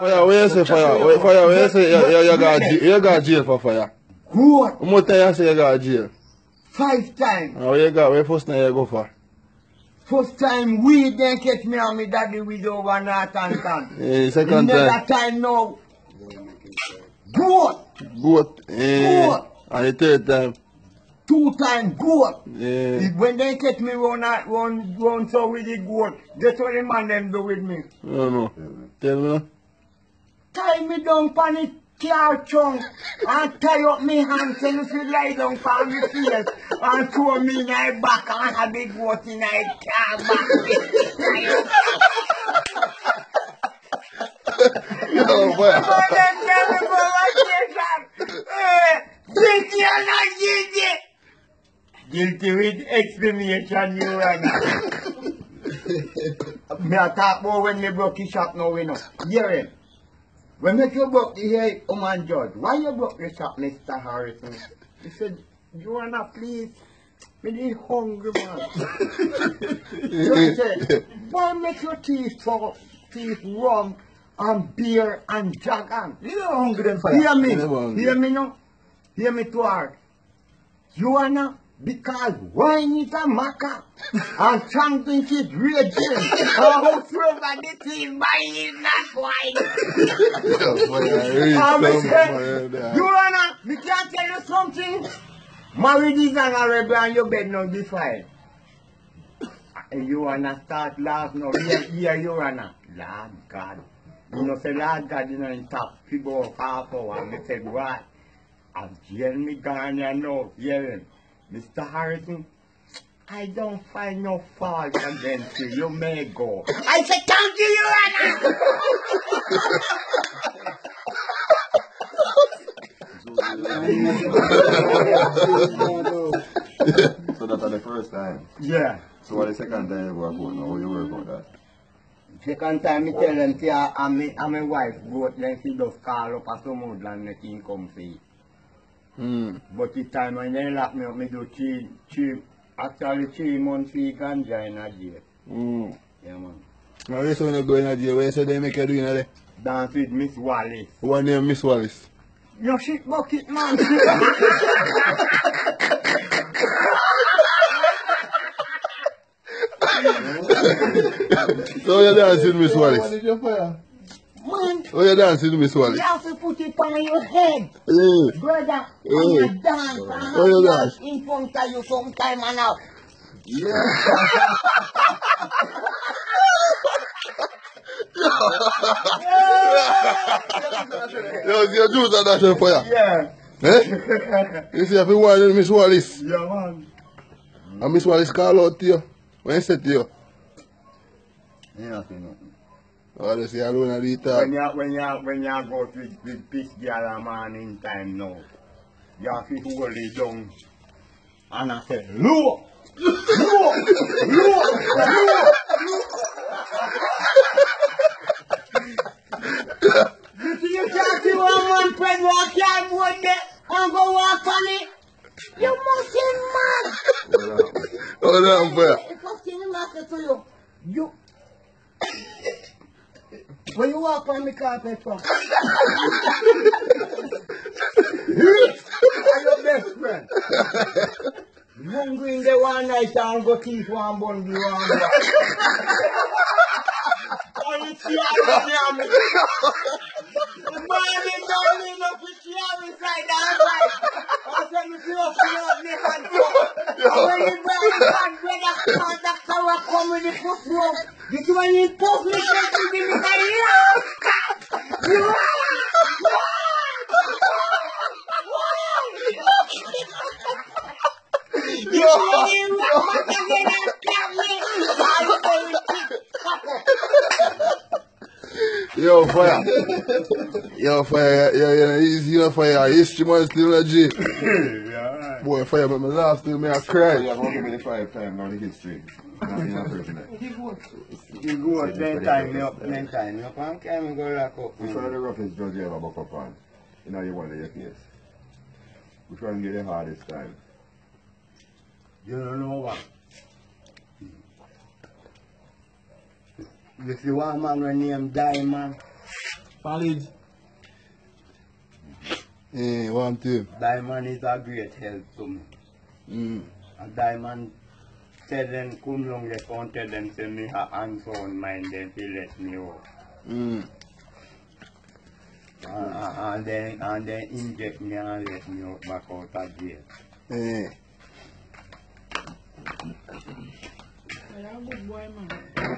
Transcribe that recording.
Fire, where you say fire? Where, fire, where you say you, you, you, got, you got jail for fire? Good. How much time you say you got jail? Five times. And where you got, where first time you go for? First time we then catch me and me daddy with over North and Town. Eh, second Another time, time now. Goat. goat. Goat. and the third time, Two time goat. eh, When they catch me run, run, run so with the goat, that's what the man them do with me. I don't. Tell me me down on the car trunk and tie up me hands and if you lie down on me face and throw me in my back and have it what in my car back. Yo, Eh, Guilty or not guilty? Guilty with explanation, you and not. Me a talk more when me broke his shop now, you know. Hear him. When me you broke the hair, woman judge, why you broke the shop, Mr. Harrison? He said, Joanna, please. Me dey hungry, man. I said, why make your teeth so teeth rum and beer and dragon? You know hungry them fire. Hear me. Hear me now. Hear me hard. Joanna, because wine is a maca and something is raging. However, the team buying is not wine. Yo, fire. Read I'm some say, fire there. Me can tell you something. Married is honorable and your bed not defiled. Joanna start laugh now. Here, here, Joanna. Lord God. You know, say Lord God, you know, in top people half hour. And they said, what? I've jail me you know, hearing. Mr. Harrison, I don't find no fault against you. You may go. I said, thank you, Joanna. So that's the first time. Yeah. So what the second time you go for now? How you work on that? Second time me tell them say I am me and my wife both then she just call up a some woodland make him come Hmm, Boti tayman den lak me, mi do chi, chi, aksali chi moun fi ganja in a diye. Hmm. Ya man. An wè son yo go in a diye, wè se dey mek yo do in a dey? Dans with Miss Wallis. Wan dey Miss Wallis? Yo shit bucket man! so yo dans with Miss Wallis? Man. Oh, you're dancing to me, Swally. You have to put it on your head. Yeah. Brother, yeah. when you dance, I oh, you dance. in front of you sometime and out. Yeah. Yo, si yo chouse a dashen fo ya? Yeah. Eh? You si api wane Miss Wallis? Yeah, man. A Miss Wallis call out to you? Wen se to you? Ni api nou. Oh, they say alone at the When talk. you when you when you go to with, with this girl in time now, you have to hold it down. And I say, look, look, look, look. You can't see one man friend walk your boat there and go walk on it. You must be mad. Oh, damn fire. If I see him after to you, you. When you walk on the carpet from. Are your best friend. Hungry in the one night and go teeth one bun the one one. And you see how they are me. The man is down in the picture inside that. I said you feel up to your neck and toe. And when fala como ele funciona. De que vai me pôr no chão de me carinha. Yo, foi a... Yo, foi a... Yo, foi a... Yo, foi a... Yo, foi a... Yo, foi a... Yo, foi a... the jail. Boy, fire, but my last thing, me I So you cry. have how many five times on the history? Nothing in person there. You go out then time me up, then time me up, and can me go lock up. Which one of the roughest drugs you ever buck up on? You know you want your case. Which one get the hardest time? You don't know what? You see one man when named Diamond, College. Yeah, one thing. Diamond is a great help to me. Mm. A diamond tell them, come long they can't tell them, say me a unsound mind, then they let me out. Mm. And, and, then, and then inject me and let me out back out of jail. Yeah. Well, I'm a good boy, man.